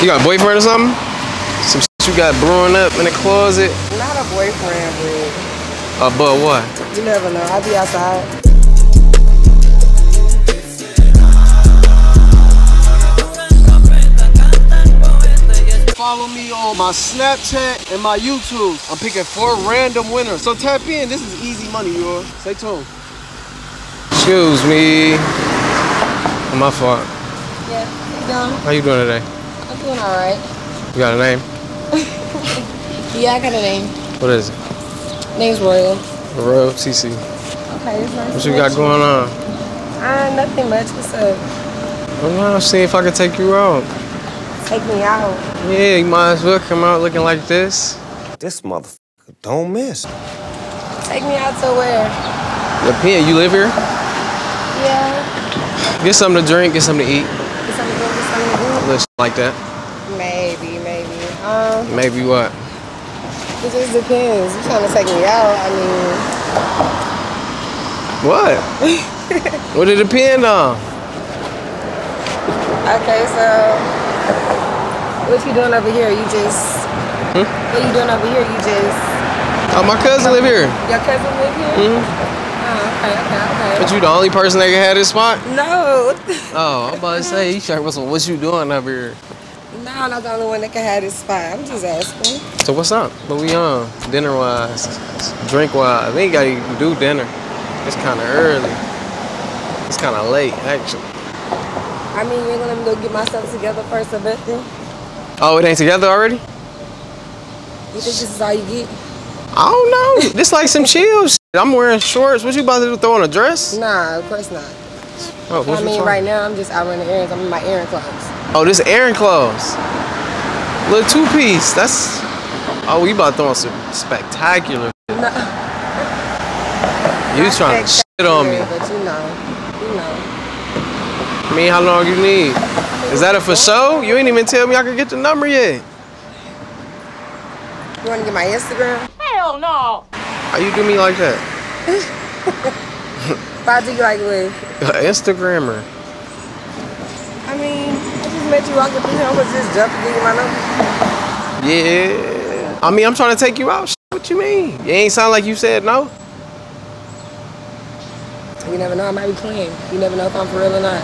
You got a boyfriend or something? Some shit you got brewing up in the closet? Not a boyfriend, but Uh, but what? you never know. I'll be outside. Follow me on my Snapchat and my YouTube. I'm picking four random winners. So tap in. This is easy money, yours. Stay tuned. Excuse me. My fault. Yeah, you doing? How you doing today? I'm doing all right. You got a name? Yeah, I got a name. What is it? Name's Royal. Royal CC. Okay, it's nice. What you meet got going on? Uh, nothing much. What's up? Well, I'll see if I can take you out. Take me out. Yeah, you might as well come out looking like this. This motherfucker don't miss. Take me out to where? Your pen, you live here? Yeah. Get something to drink, get something to eat. Get something to get something to Little shit like that. Do? Maybe, maybe. Um, Maybe what? it just depends. You trying to take me out? I mean, What? what it depend on? okay, so what you doing over here? You just Hmm? what you doing over here? You just Oh, my cousin live here. your cousin live here? Hmm? Oh, okay, okay, okay. But you the only person that can have this spot? No, Oh, I'm about to say, you sure what what you doing over here? No, I'm not the only one that can have this spot. I'm just asking. So what's up? What we um, on? Dinner wise, drink wise. We ain't gotta even do dinner. It's kinda early. It's kinda late, actually. I mean, you ain't gonna let me go get myself together first or nothing. Oh, it ain't together already? You think this is all you get? I don't know. This like some chill shit. I'm wearing shorts. What you about to do? Throw on a dress? Nah, of course not. Oh, I mean, right now I'm just out running errands. I'm in my errand clothes. Oh, this Aaron clothes. Little two piece. That's. Oh, we about throwing some spectacular. No, You not trying to shit on me? spectacular, But you know, you know. I mean, how long you need? Is that a for show? You ain't even tell me I could get the number yet. You wanna get my Instagram? Hell no. How you do me like that? If I do you like with, Instagrammer. I I met you walking through here. I was just jumping, give you my number. Yeah. I mean, I'm trying to take you out. What you mean? You ain't sound like you said no. You never know. I might be playing. You never know if I'm for real or not.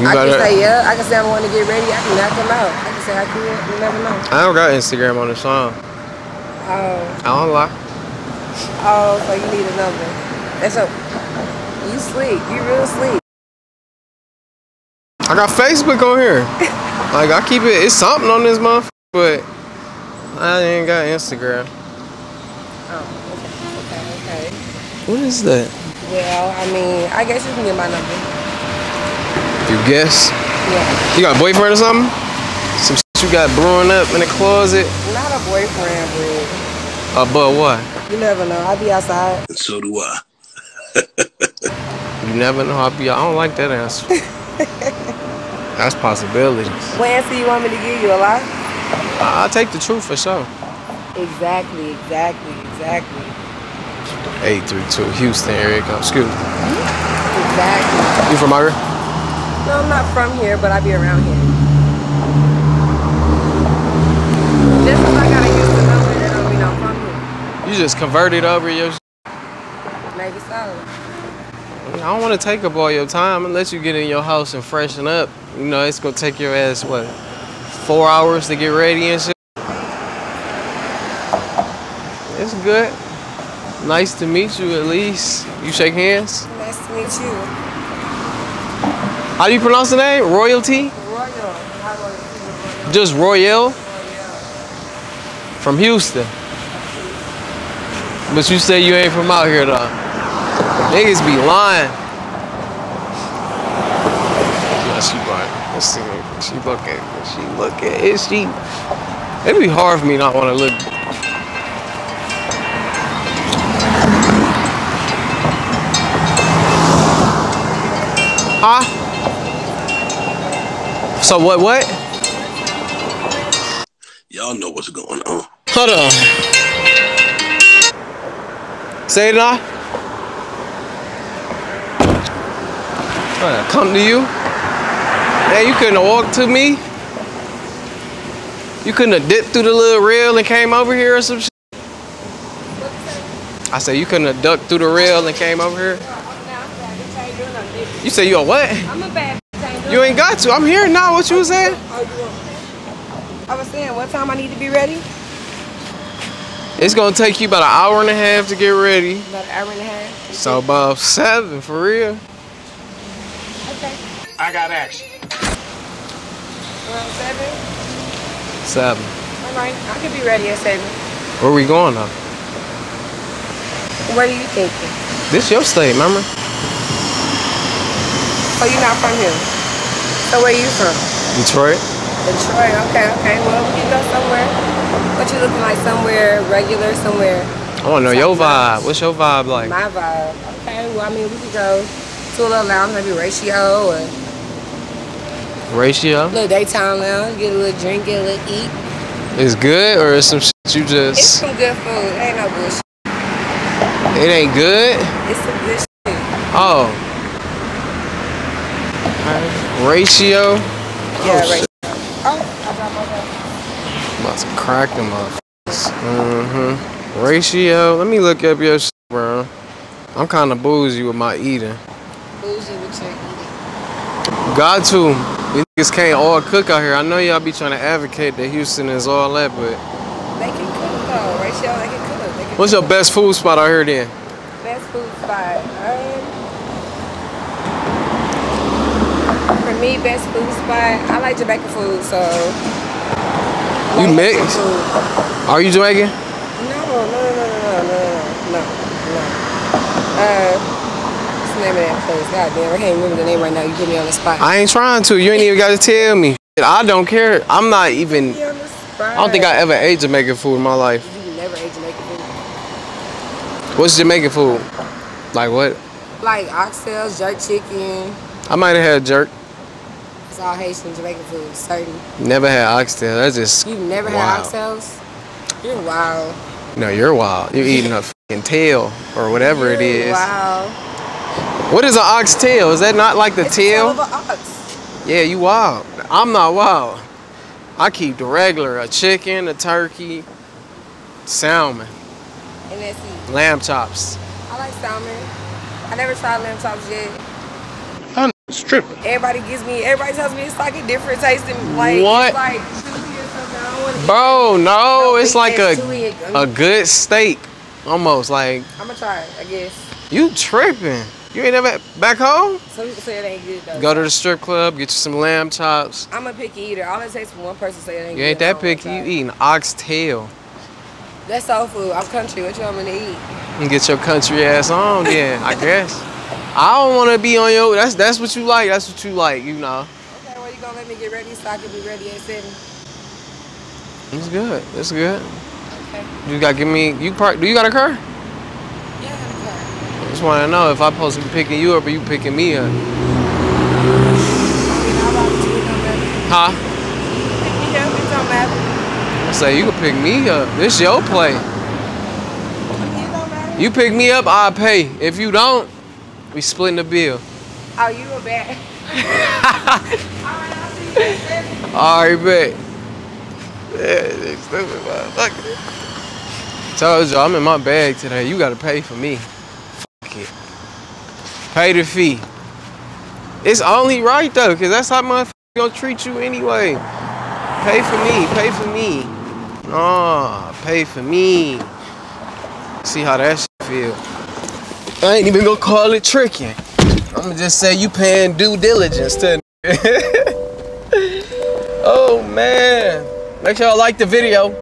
You I can say yeah. I can say I'm going to get ready. I can knock him out. I can say I can. You never know. I don't got Instagram on the song. Oh, I don't lie. oh, so you need a number. That's a. You sleep. You real sleep. I got Facebook on here. like I keep it. It's something on this month, but I ain't got Instagram. Oh, okay, okay, okay. What is that? Well, I mean, I guess you can get my number. You guess? Yeah. You got a boyfriend or something? Some shit you got brewing up in the closet? Not a boyfriend, but Uh, but what? you never know. I'll be outside. So do I. You never know. I'll be. I don't like that answer. That's possibilities. What answer you want me to give you? A lie? I'll take the truth for sure. Exactly, exactly, exactly, 832 Houston area code. Excuse me. exactly. You from out here? No, I'm not from here, but I be around here. Just 'cause I gotta use the number, that don't mean I'm from here. You just converted over your. Maybe so. I don't want to take up all your time and let you get in your house and freshen up. You know, it's gonna take your ass what, four hours to get ready and shit. It's good. Nice to meet you at least. You shake hands. Nice to meet you. How do you pronounce the name? Royalty? Royal. Royal? Just Royale from Houston. But you say you ain't from out here though. Niggas be lying. Yeah, she lying. Let's. She look at. She look at. Is she? It'd be hard for me not want to look. Huh? So what? What? Y'all know what's going on. Hold on. Say it now. Come to you. Hey, you couldn't walk to me. You couldn't have dipped through the little rail and came over here or some shit? I said you couldn't have ducked through the rail and came over here? You say you a what? I'm a bad bitch. You ain't got to. I'm here now. What you was saying? I was saying, what time I need to be ready? It's gonna take you about an hour and a half to get ready. About an hour and a half. So about seven for real. Okay. I got action. Around seven. Seven. All right. I could be ready at seven. Where we going though? What are you thinking? This your state, remember? Oh, you're not from here. So where you from? Detroit. Detroit. Okay, okay. Well, we can go somewhere. What you looking like? Somewhere regular, somewhere. I wanna know your vibe. What's your vibe like? My vibe. Okay. Well, I mean, we could go to a little lounge, maybe ratio or Ratio? little daytime lounge. Get a little drink, get a little eat. It's good or it's some shit you just... It's some good food. It ain't no bullshit. it ain't good? It's some good shit. Oh. Ratio? Yeah, oh, shit. Oh, I dropped my phone. About to crack them motherfuckers. Mm-hmm. Ratio. Let me look up your shit, bro. I'm kind of bougie with my eating. Bougie with your eating. Got to. We niggas can't all cook out here. I know y'all be trying to advocate that Houston is all that, but. They can cook though, Rachel. They can cook. They can What's cook. your best food spot out here then? Best food spot. Um, for me, best food spot. I like Jamaican food, so. You mix? Are you Jamaican? No, no, no, no, no, no, no, no. Uh, the name of that place? God damn, I can't remember the name right now. You put me on the spot. I ain't trying to. You ain't even got to tell me. I don't care. I'm not even. Put me on the spot. I don't think I ever ate Jamaican food in my life. You never ate Jamaican food. What's Jamaican food? Like what? Like oxtails, jerk chicken. I might have had jerk. It's all Haitian Jamaican food. Certain. Never had oxtail. That's just. You've never Wow. had oxtails? You're wild. No, you're wild. You're eating a fucking tail or whatever it You're is. Wow. What is an oxtail? Is that not like the It's the tail tail? of an ox. Yeah, you wild. I'm not wild. I keep the regular, a chicken, a turkey, salmon, And that's it. lamb chops. I like salmon. I never tried lamb chops yet. I'm Stripping. Everybody gives me, everybody tells me it's like a different taste than like, What? Like chewy or something. I don't want to Bro, no, it's like a a good steak. Almost like I'm gonna try it, I guess. you tripping. You ain't never back home? Some people say it ain't good though. Go to the strip club, get you some lamb chops. I'm a picky eater. All it takes for one person to say it ain't good. You ain't I that picky. try You eating oxtail. That's soul food. I'm country. What you want me to eat? And get your country ass on then, I guess. I don't wanna be on your that's that's what you like. That's what you like, you know. Okay, well you gonna let me get ready so I can be ready at seven? It's good. It's good. Okay. You gotta give me you park do you got a car? Yeah, I got a just wanna know if I'm supposed to be picking you up or you picking me up. I mean, I'll ride with you. It don't matter. Huh? Pick me up. It don't matter. I say you can pick me up. This your play. It don't matter. You pick me up, I pay. If you don't, we splitting the bill. Oh, you a bad. Alright, I'll see you at. Alright, bet. Yeah, they stupid motherfucker. Told you I'm in my bag today. You gotta pay for me. Pay the fee. It's only right though, cause that's how motherfuckers gonna treat you anyway. Pay for me. Pay for me. Nah, pay for me. See how that shit feel. I ain't even gonna call it tricking. I'm gonna just say you paying due diligence to. oh man. Make sure y'all like the video.